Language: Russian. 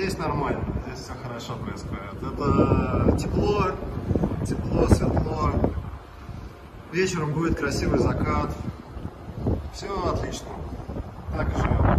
Здесь нормально, здесь все хорошо происходит. Это типа, тепло, тепло, светло. Вечером будет красивый закат. Все отлично. Так и живем.